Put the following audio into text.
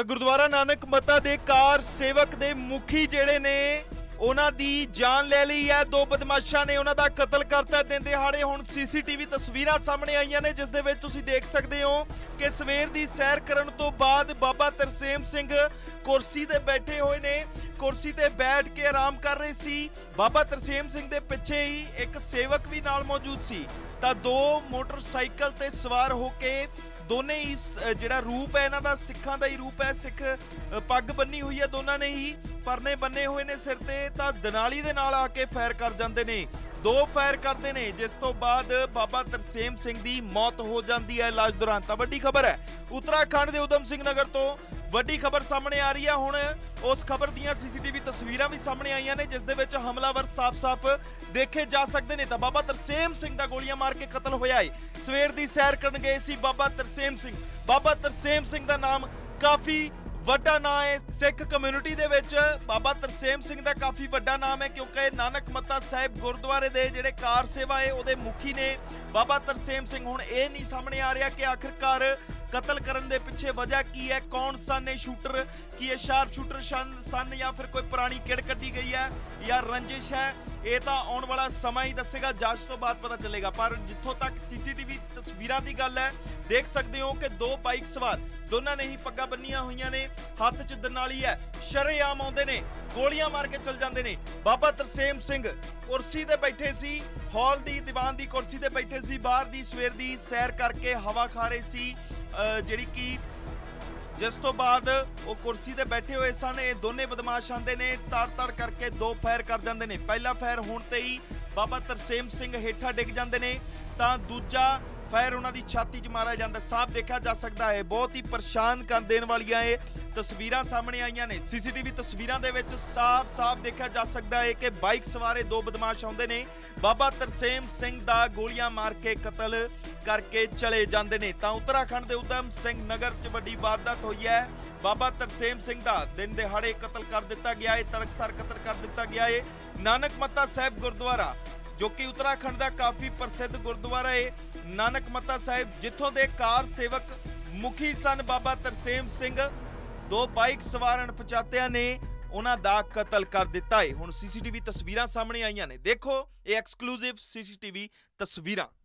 ਤਾਂ ਗੁਰਦੁਆਰਾ ਨਾਨਕ ਮਤਾ ਦੇ ਕਾਰ ਸੇਵਕ ਦੇ ਮੁਖੀ ਜਿਹੜੇ ਨੇ, ਉਹਨਾਂ ਦੀ ਜਾਨ ਲੈ ਲਈ ਹੈ। ਦੋ ਬਦਮਾਸ਼ਾਂ ਨੇ ਉਹਨਾਂ ਦਾ ਕਤਲ ਕਰਤਾ। ਦਿਨ ਦਿਹਾੜੇ ਹੁਣ ਸੀਸੀਟੀਵੀ ਤਸਵੀਰਾਂ ਸਾਹਮਣੇ ਆਈਆਂ ਨੇ, ਜਿਸ ਦੇ ਵਿੱਚ ਤੁਸੀਂ ਦੇਖ ਸਕਦੇ ਹੋ ਕਿ ਸਵੇਰ ਦੀ ਸੈਰ ਕਰਨ ਤੋਂ ਬਾਅਦ ਬਾਬਾ ਤਰਸੇਮ ਸਿੰਘ ਕੁਰਸੀ ਤੇ ਬੈਠੇ ਹੋਏ ਨੇ। ਕੁਰਸੀ ਤੇ ਬੈਠ ਕੇ ਆਰਾਮ ਕਰ ਰਹੇ ਸੀ। ਬਾਬਾ ਤਰਸੇਮ ਸਿੰਘ ਦੇ ਪਿੱਛੇ ਹੀ ਇੱਕ ਸੇਵਕ ਵੀ ਨਾਲ ਮੌਜੂਦ ਸੀ। ਤਾਂ ਦੋ ਮੋਟਰਸਾਈਕਲ ਤੇ ਸਵਾਰ ਹੋ ਕੇ ਦੋਨੇ ਹੀ ਜਿਹੜਾ ਰੂਪ ਹੈ ਇਹਨਾਂ ਦਾ, ਸਿੱਖਾਂ ਦਾ ਹੀ ਰੂਪ ਹੈ, ਸਿੱਖ ਪੱਗ ਬੰਨੀ ਹੋਈ ਹੈ ਦੋਨਾਂ ਨੇ ਹੀ, ਪਰਨੇ ਬੰਨੇ ਹੋਏ ਨੇ ਸਿਰ ਤੇ, ਤਾਂ ਦਨਾਲੀ ਦੇ ਨਾਲ ਆ ਕੇ ਫਾਇਰ ਕਰ ਜਾਂਦੇ ਨੇ। ਦੋ ਫਾਇਰ ਕਰਦੇ ਨੇ, ਜਿਸ ਤੋਂ ਬਾਅਦ ਬਾਬਾ ਤਰਸੇਮ ਸਿੰਘ ਦੀ ਮੌਤ ਹੋ ਜਾਂਦੀ ਹੈ, ਇਲਾਜ ਦੌਰਾਨ। ਤਾਂ ਵੱਡੀ ਖਬਰ ਹੈ, ਉੱਤਰਾਖੰਡ ਦੇ ਉਦਮ ਸਿੰਘ ਨਗਰ ਤੋਂ ਵੱਡੀ ਖਬਰ ਸਾਹਮਣੇ ਆ ਰਹੀ ਹੈ। ਹੁਣ ਉਸ ਖਬਰ ਦੀਆਂ ਸੀਸੀਟੀਵੀ ਤਸਵੀਰਾਂ ਵੀ ਸਾਹਮਣੇ ਆਈਆਂ ਨੇ, ਜਿਸ ਦੇ ਵਿੱਚ ਹਮਲਾਵਰ ਸਾਫ਼-ਸਾਫ਼ ਦੇਖੇ ਜਾ ਸਕਦੇ ਨੇ। ਤਾਂ ਬਾਬਾ ਤਰਸੇਮ ਸਿੰਘ ਦਾ ਗੋਲੀਆਂ ਮਾਰ ਕੇ ਕਤਲ ਹੋਇਆ ਹੈ ਸਵੇਰ ਦੀ ਸੈਰ ਕਰਨ ਗਏ ਸੀ ਬਾਬਾ ਤਰਸੇਮ ਸਿੰਘ। ਬਾਬਾ ਤਰਸੇਮ ਸਿੰਘ ਦਾ ਨਾਮ ਕਾਫੀ ਵੱਡਾ ਨਾਂ ਹੈ ਸਿੱਖ ਕਮਿਊਨਿਟੀ ਦੇ ਵਿੱਚ ਬਾਬਾ ਤਰਸੇਮ ਸਿੰਘ ਦਾ ਕਾਫੀ ਵੱਡਾ ਨਾਮ ਹੈ ਕਿਉਂਕਿ ਨਾਨਕ ਮੱਤਾ ਸਾਹਿਬ ਗੁਰਦੁਆਰੇ ਦੇ ਜਿਹੜੇ ਕਾਰ ਸੇਵਾ ਹੈ ਉਹਦੇ ਮੁਖੀ ਨੇ ਬਾਬਾ ਤਰਸੇਮ ਸਿੰਘ। ਹੁਣ ਇਹ ਨਹੀਂ ਸਾਹਮਣੇ ਆ ਰਿਹਾ ਕਿ ਆਖਿਰਕਾਰ ਕਤਲ ਕਰਨ ਦੇ ਪਿੱਛੇ ਵਜ੍ਹਾ ਕੀ ਹੈ? ਕੌਣ ਸਨ ਇਹ ਸ਼ੂਟਰ? ਕੀ ਇਹ ਸ਼ਾਰਪ ਸ਼ੂਟਰ ਸਨ ਜਾਂ ਫਿਰ ਕੋਈ ਪੁਰਾਣੀ ਕਿੜ ਕੱਢੀ ਗਈ ਹੈ ਜਾਂ ਰੰਜਿਸ਼ ਹੈ? ਇਹ ਤਾਂ ਆਉਣ ਵਾਲਾ ਸਮਾਂ ਹੀ ਦੱਸੇਗਾ, ਜਾਂਚ ਤੋਂ ਬਾਅਦ ਪਤਾ ਚੱਲੇਗਾ। ਪਰ ਜਿੱਥੋਂ ਤੱਕ ਸੀਸੀਟੀਵੀ ਤਸਵੀਰਾਂ ਦੀ ਗੱਲ ਹੈ, ਦੇਖ ਸਕਦੇ ਹੋ ਕਿ ਦੋ ਬਾਈਕ ਸਵਾਰ, ਦੋਨਾਂ ਨੇ ਹੀ ਪੱਗਾਂ ਬੰਨੀਆਂ ਹੋਈਆਂ ਨੇ, ਹੱਥ 'ਚ ਦਨਾਲੀ ਹੈ, ਸ਼ਰੇਆਮ ਆਉਂਦੇ ਨੇ, ਗੋਲੀਆਂ ਮਾਰ ਕੇ ਚਲ ਜਾਂਦੇ ਨੇ। ਬਾਬਾ ਤਰਸੇਮ ਸਿੰਘ ਕੁਰਸੀ ਤੇ ਬੈਠੇ ਸੀ, ਹਾਲ ਦੀ ਦੀਵਾਨ ਦੀ ਕੁਰਸੀ ਤੇ ਬੈਠੇ ਸੀ, ਬਾਹਰ ਦੀ ਸਵੇਰ ਦੀ ਸੈਰ ਕਰਕੇ ਹਵਾ ਖਾ ਰਹੇ ਸੀ। ਜਿਹੜੀ ਕਿ ਜਿਸ ਤੋਂ ਬਾਅਦ ਉਹ ਕੁਰਸੀ ਤੇ ਬੈਠੇ ਹੋਏ ਸਨ, ਇਹ ਦੋਨੇ ਬਦਮਾਸ਼ ਆਂਦੇ ਨੇ ਤੜ ਤੜ ਕਰਕੇ ਦੋ ਫਾਇਰ ਕਰ ਜਾਂਦੇ ਨੇ। ਪਹਿਲਾ ਫਾਇਰ ਹੋਣ ਤੇ ਹੀ ਬਾਬਾ ਤਰਸੇਮ ਸਿੰਘ ਹੇਠਾਂ ਡਿੱਗ ਜਾਂਦੇ ਨੇ, ਤਾਂ ਦੂਜਾ ਫਾਇਰ ਉਹਨਾਂ ਦੀ ਛਾਤੀ 'ਚ ਮਾਰਿਆ ਜਾਂਦਾ। ਸਾਫ਼ ਦੇਖਿਆ ਜਾ ਸਕਦਾ ਹੈ, ਬਹੁਤ ਹੀ ਪਰੇਸ਼ਾਨ ਕਰ ਦੇਣ ਵਾਲੀਆਂ ਇਹ ਤਸਵੀਰਾਂ ਸਾਹਮਣੇ ਆਈਆਂ ਨੇ। ਸੀਸੀਟੀਵੀ ਤਸਵੀਰਾਂ ਦੇ ਵਿੱਚ ਸਾਫ਼-ਸਾਫ਼ ਦੇਖਿਆ ਜਾ ਸਕਦਾ ਹੈ ਕਿ ਬਾਈਕ ਸਵਾਰੇ ਦੋ ਬਦਮਾਸ਼ ਆਉਂਦੇ ਨੇ। ਬਾਬਾ ਤਰਸੇਮ ਸਿੰਘ ਦਾ ਗੋਲੀਆਂ ਮਾਰ ਕੇ ਕਤਲ ਕਰਕੇ ਚਲੇ ਜਾਂਦੇ ਨੇ। ਤਾਂ ਉੱਤਰਾਖੰਡ ਦੇ ਉਦਮ ਸਿੰਘ ਨਗਰ 'ਚ ਵੱਡੀ ਵਾਰਦਾਤ ਹੋਈ ਹੈ। ਬਾਬਾ ਤਰਸੇਮ ਸਿੰਘ ਦਾ ਦਿਨ ਦਿਹਾੜੇ ਕਤਲ ਕਰ ਦਿੱਤਾ ਗਿਆ ਹੈ, ਤੜਕਸਰ ਕਤਲ ਕਰ ਦਿੱਤਾ ਗਿਆ ਹੈ। ਨਾਨਕ ਮੱਤਾ ਸਾਹਿਬ ਗੁਰਦੁਆਰਾ, ਜੋ ਕਿ ਉੱਤਰਾਖੰਡ ਦਾ ਕਾਫੀ ਪ੍ਰਸਿੱਧ ਗੁਰਦੁਆਰਾ ਹੈ। ਨਾਨਕ ਮੱਤਾ ਸਾਹਿਬ ਜਿੱਥੋਂ ਦੇ ਕਾਰ ਸੇਵਕ ਮੁਖੀ ਸਨ ਬਾਬਾ ਤਰਸੇਮ ਸਿੰਘ। ਦੋ ਬਾਈਕ ਸਵਾਰ ਅਣਪਛਾਤਿਆਂ ਨੇ ਉਹਨਾਂ ਦਾ ਕਤਲ ਕਰ ਦਿੱਤਾ ਹੈ ਹੁਣ ਸੀਸੀਟੀਵੀ ਤਸਵੀਰਾਂ ਸਾਹਮਣੇ ਆਈਆਂ ਨੇ। ਦੇਖੋ, ਇਹ ਐਕਸਕਲੂਸਿਵ ਸੀਸੀਟੀਵੀ ਤਸਵੀਰਾਂ।